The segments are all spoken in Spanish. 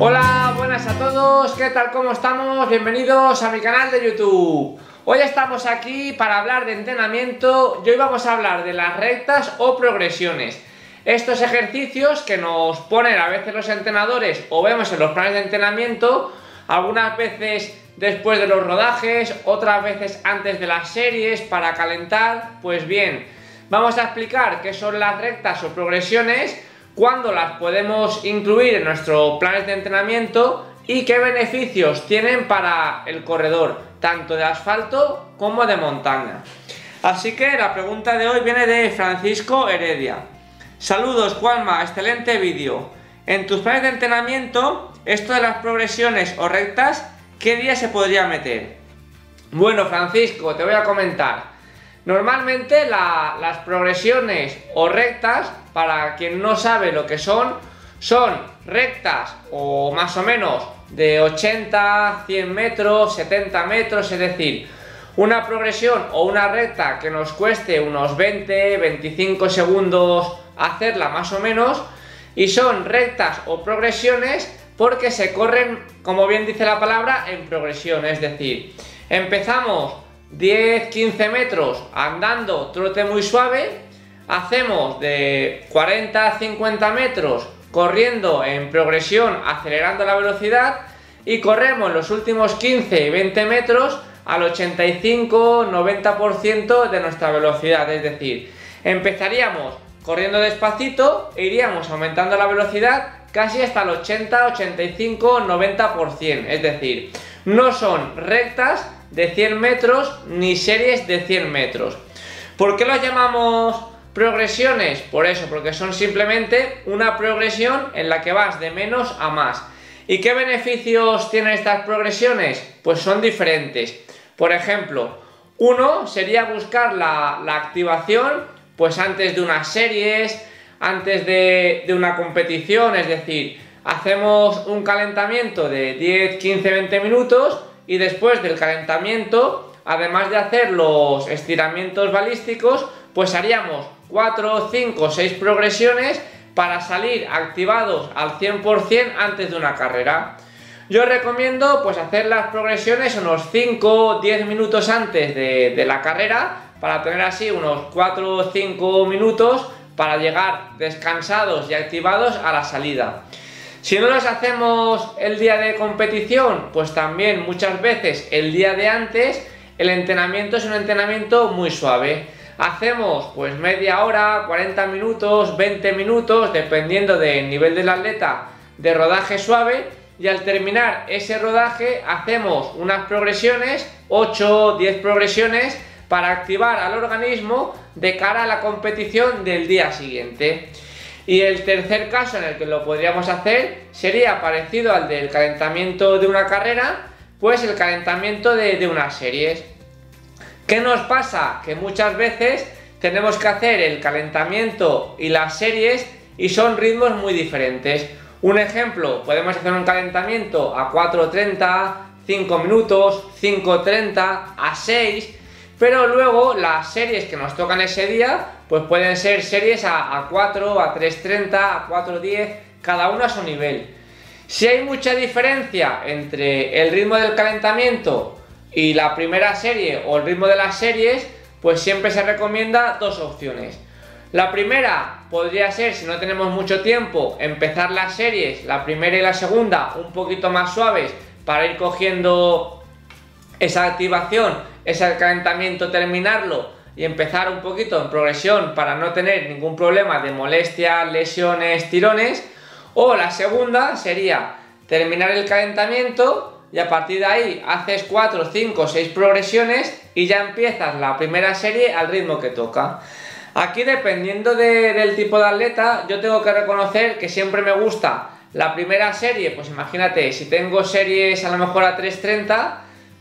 Hola, buenas a todos, ¿qué tal? ¿Cómo estamos? Bienvenidos a mi canal de YouTube. Hoy estamos aquí para hablar de entrenamiento y hoy vamos a hablar de las rectas o progresiones. Estos ejercicios que nos ponen a veces los entrenadores o vemos en los planes de entrenamiento, algunas veces después de los rodajes, otras veces antes de las series para calentar, pues bien, vamos a explicar qué son las rectas o progresiones, cuándo las podemos incluir en nuestros planes de entrenamiento y qué beneficios tienen para el corredor, tanto de asfalto como de montaña. Así que la pregunta de hoy viene de Francisco Heredia. Saludos Juanma, excelente vídeo. En tus planes de entrenamiento, esto de las progresiones o rectas ¿Qué día se podría meter? Bueno, Francisco, te voy a comentar. Normalmente las progresiones o rectas, para quien no sabe lo que son, son rectas o más o menos de 80, 100 metros, 70 metros, es decir, una progresión o una recta que nos cueste unos 20, 25 segundos hacerla más o menos, y son rectas o progresiones porque se corren, como bien dice la palabra, en progresión, es decir, empezamos 10-15 metros andando trote muy suave, hacemos de 40-50 metros corriendo en progresión, acelerando la velocidad y corremos los últimos 15-20 metros al 85-90% de nuestra velocidad, es decir, empezaríamos corriendo despacito e iríamos aumentando la velocidad casi hasta el 80, 85, 90%. Es decir, no son rectas de 100 metros ni series de 100 metros. ¿Por qué las llamamos progresiones? Por eso, porque son simplemente una progresión en la que vas de menos a más. ¿Y qué beneficios tienen estas progresiones? Pues son diferentes. Por ejemplo, uno sería buscar la, activación pues antes de unas series, antes de, una competición, es decir, hacemos un calentamiento de 10, 15, 20 minutos y después del calentamiento, además de hacer los estiramientos balísticos, pues haríamos 4, 5, 6 progresiones para salir activados al 100% antes de una carrera. Yo recomiendo pues hacer las progresiones unos 5 10 minutos antes de, de la carrera para tener así unos 4 o 5 minutos para llegar descansados y activados a la salida. Si no los hacemos el día de competición, pues también muchas veces el día de antes, el entrenamiento es un entrenamiento muy suave. Hacemos pues media hora, 40 minutos, 20 minutos, dependiendo del nivel del atleta, de rodaje suave. Y al terminar ese rodaje hacemos unas progresiones, 8 10 progresiones, para activar al organismo de cara a la competición del día siguiente. Y el tercer caso en el que lo podríamos hacer sería parecido al del calentamiento de una carrera, pues el calentamiento de, de unas series. ¿Qué nos pasa? Que muchas veces tenemos que hacer el calentamiento y las series y son ritmos muy diferentes. Un ejemplo, podemos hacer un calentamiento a 4.30, 5 minutos, 5.30, a 6 pero luego las series que nos tocan ese día, pues pueden ser series a, 4, a 3.30, a 4.10, cada una a su nivel. Si hay mucha diferencia entre el ritmo del calentamiento y la primera serie o el ritmo de las series, pues siempre se recomienda dos opciones. La primera podría ser, si no tenemos mucho tiempo, empezar las series, la primera y la segunda, un poquito más suaves para ir cogiendo esa activación ese calentamiento terminarlo y empezar un poquito en progresión para no tener ningún problema de molestias, lesiones, tirones. O la segunda sería terminar el calentamiento y a partir de ahí haces 4, 5, 6 progresiones y ya empiezas la primera serie al ritmo que toca. Aquí dependiendo del tipo de atleta, yo tengo que reconocer que siempre me gusta la primera serie, pues imagínate, si tengo series a lo mejor a 3.30,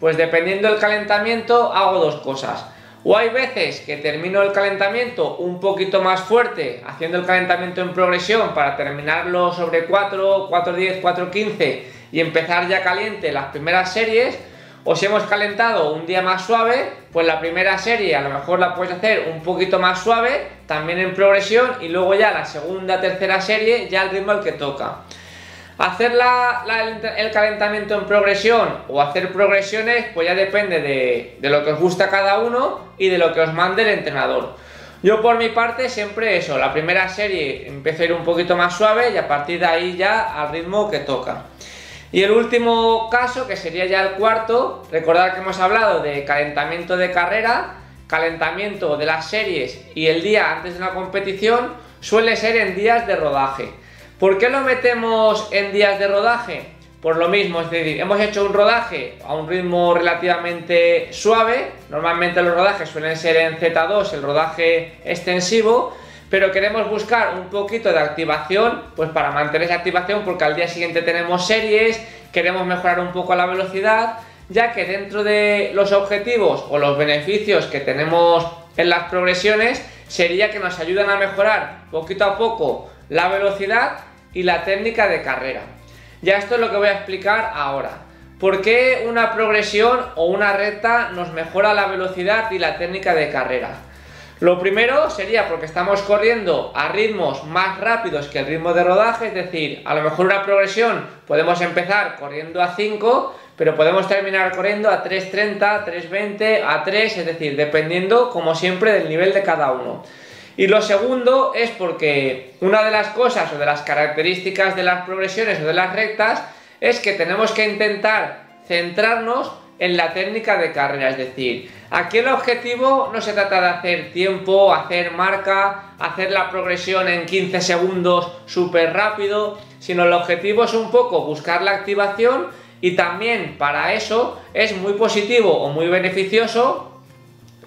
pues dependiendo del calentamiento hago dos cosas. O hay veces que termino el calentamiento un poquito más fuerte, haciendo el calentamiento en progresión para terminarlo sobre 4, 4.10, 4.15 y empezar ya caliente las primeras series. O si hemos calentado un día más suave, pues la primera serie a lo mejor la puedes hacer un poquito más suave, también en progresión, y luego ya la segunda, tercera serie ya al ritmo al que toca. Hacer el calentamiento en progresión o hacer progresiones, pues ya depende de, de, lo que os gusta cada uno y de lo que os mande el entrenador. Yo por mi parte siempre eso, la primera serie empiezo a ir un poquito más suave y a partir de ahí ya al ritmo que toca. Y el último caso, que sería ya el cuarto, recordad que hemos hablado de calentamiento de carrera, calentamiento de las series y el día antes de una competición suele ser en días de rodaje. ¿Por qué lo metemos en días de rodaje? Por lo mismo, es decir, hemos hecho un rodaje a un ritmo relativamente suave, normalmente los rodajes suelen ser en Z2, el rodaje extensivo, pero queremos buscar un poquito de activación, pues para mantener esa activación, porque al día siguiente tenemos series, queremos mejorar un poco la velocidad, ya que dentro de los objetivos o los beneficios que tenemos en las progresiones, sería que nos ayudan a mejorar poquito a poco la velocidad y la técnica de carrera. Ya esto es lo que voy a explicar ahora. ¿Por qué una progresión o una recta nos mejora la velocidad y la técnica de carrera? Lo primero sería porque estamos corriendo a ritmos más rápidos que el ritmo de rodaje, es decir, a lo mejor una progresión podemos empezar corriendo a 5, pero podemos terminar corriendo a 3.30, 3.20, a 3, es decir, dependiendo como siempre del nivel de cada uno. Y lo segundo es porque una de las cosas o de las características de las progresiones o de las rectas es que tenemos que intentar centrarnos en la técnica de carrera, es decir, aquí el objetivo no se trata de hacer tiempo, hacer marca, hacer la progresión en 15 segundos súper rápido, sino el objetivo es un poco buscar la activación y también para eso es muy positivo o muy beneficioso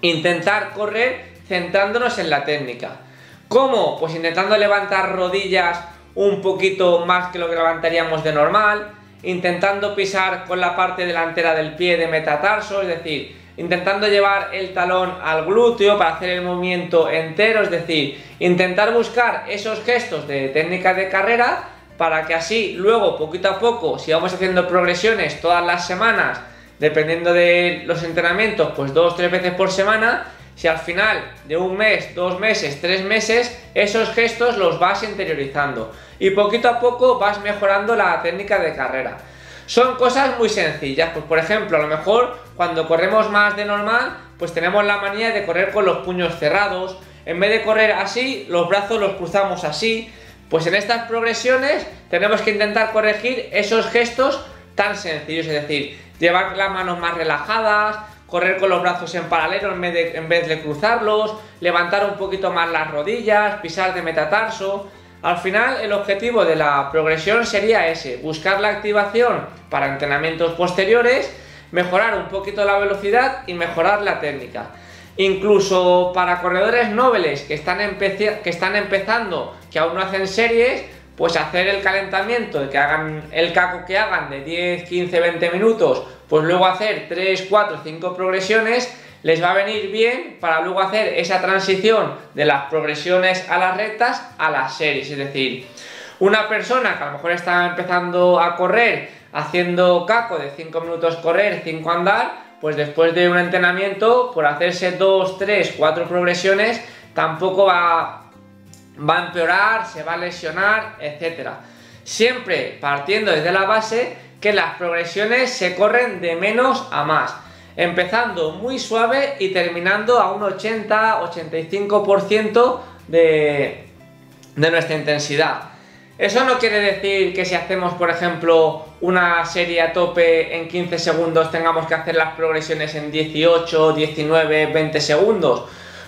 intentar correr centrándonos en la técnica. ¿Cómo? Pues intentando levantar rodillas un poquito más que lo que levantaríamos de normal, intentando pisar con la parte delantera del pie de metatarso, es decir, intentando llevar el talón al glúteo para hacer el movimiento entero, es decir, intentar buscar esos gestos de técnica de carrera para que así luego poquito a poco, si vamos haciendo progresiones todas las semanas, dependiendo de los entrenamientos, pues dos o tres veces por semana, si al final de un mes, dos meses, tres meses, esos gestos los vas interiorizando y poquito a poco vas mejorando la técnica de carrera. Son cosas muy sencillas, pues por ejemplo, a lo mejor cuando corremos más de normal, pues tenemos la manía de correr con los puños cerrados, en vez de correr así, los brazos los cruzamos así, pues en estas progresiones tenemos que intentar corregir esos gestos tan sencillos, es decir, llevar las manos más relajadas, correr con los brazos en paralelo en vez, de, en vez de cruzarlos, levantar un poquito más las rodillas, pisar de metatarso. Al final el objetivo de la progresión sería ese, buscar la activación para entrenamientos posteriores, mejorar un poquito la velocidad y mejorar la técnica. Incluso para corredores nobles que están, que están empezando, que aún no hacen series, pues hacer el calentamiento, que hagan el caco que hagan de 10, 15, 20 minutos, pues luego hacer 3, 4, 5 progresiones, les va a venir bien para luego hacer esa transición de las progresiones a las rectas a las series. Es decir, una persona que a lo mejor está empezando a correr haciendo caco de 5 minutos correr, 5 andar, pues después de un entrenamiento, por hacerse 2, 3, 4 progresiones, tampoco va, va a empeorar, se va a lesionar, etc. Siempre partiendo desde la base que las progresiones se corren de menos a más, empezando muy suave y terminando a un 80-85% de, de nuestra intensidad. Eso no quiere decir que si hacemos, por ejemplo, una serie a tope en 15 segundos tengamos que hacer las progresiones en 18, 19, 20 segundos.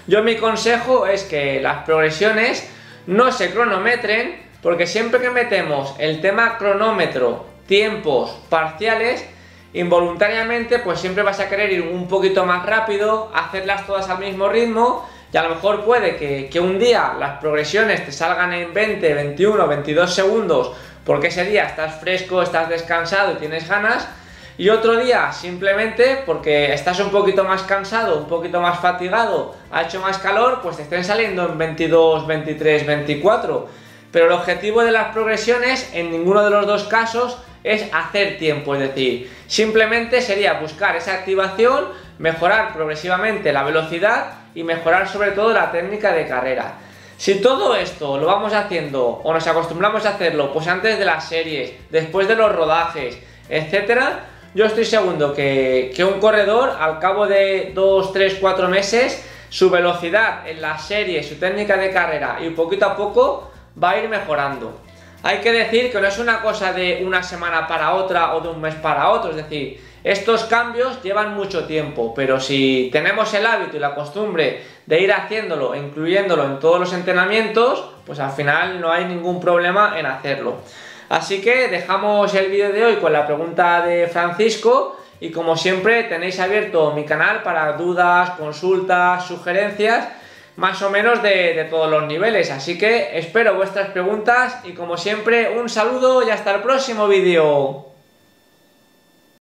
Yo mi consejo es que las progresiones no se cronometren porque siempre que metemos el tema cronómetro, tiempos parciales, involuntariamente pues siempre vas a querer ir un poquito más rápido, hacerlas todas al mismo ritmo y a lo mejor puede que, un día las progresiones te salgan en 20, 21, 22 segundos porque ese día estás fresco, estás descansado y tienes ganas y otro día simplemente porque estás un poquito más cansado, un poquito más fatigado, ha hecho más calor, pues te estén saliendo en 22, 23, 24. Pero el objetivo de las progresiones en ninguno de los dos casos es hacer tiempo, es decir, simplemente sería buscar esa activación, mejorar progresivamente la velocidad y mejorar sobre todo la técnica de carrera. Si todo esto lo vamos haciendo o nos acostumbramos a hacerlo, pues antes de las series, después de los rodajes, etcétera, yo estoy seguro que, que un corredor al cabo de 2, 3, 4 meses, su velocidad en las series, su técnica de carrera y poquito a poco va a ir mejorando. Hay que decir que no es una cosa de una semana para otra o de un mes para otro, es decir, estos cambios llevan mucho tiempo, pero si tenemos el hábito y la costumbre de ir haciéndolo, incluyéndolo en todos los entrenamientos, pues al final no hay ningún problema en hacerlo. Así que dejamos el vídeo de hoy con la pregunta de Francisco y como siempre tenéis abierto mi canal para dudas, consultas, sugerencias más o menos de, de, todos los niveles. Así que espero vuestras preguntas y como siempre un saludo y hasta el próximo vídeo.